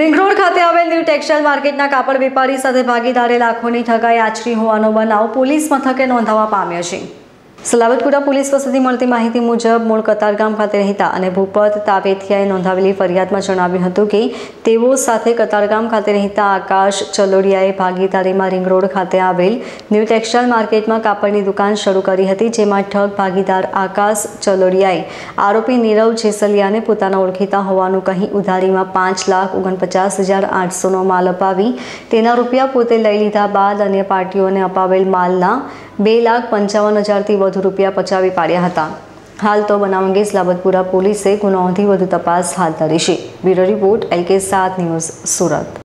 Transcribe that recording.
Ring road ખાતે આવેલ new textile માર્કેટના કાપડ વેપારી સાથે ભાગીદારે લાખોની ઠગાઈ આચરી હોવાનો બનાવ પોલીસ મથકે નોંધાવા પામ્યો છે. સલાબતપુરા પોલીસ પાસેથી મળતી માહિતી મુજબ મૂળ કતારગામ ખાતે રહેતા અને ભૂપત તાવેથિયાએ નોંધાવેલી ફરિયાદમાં જણાવ્યું હતું કે તેઓ સાથે કતારગામ ખાતે રહેતા આકાશ ચલોડિયાએ ભાગીદારીમાં રિંગ રોડ ખાતે આવેલ ન્યૂ ટેક્સટાઇલ માર્કેટમાં કાપડની દુકાન શરૂ કરી હતી, જેમાં ઠગ ભાગીદાર આકાશ ચલોડિયાએ આરોપી નીરવ જેસલિયાને પોતાના ઓળખીતા હોવાનું કહી ઉધારીમાં પાંચ લાખ ઓગણપચાસ હજાર આઠસોનો માલ અપાવી તેના રૂપિયા પોતે લઈ લીધા બાદ અન્ય પાર્ટીઓને અપાવેલ માલના બે લાખ પંચાવન હજારથી વધુ રૂપિયા પચાવી પાડ્યા હતા. હાલ તો બનાવ અંગે સલાબતપુરા પોલીસે ગુનો વધુ તપાસ હાથ ધરી છે. બ્યુરો રિપોર્ટ એલકે સાત ન્યૂઝ સુરત.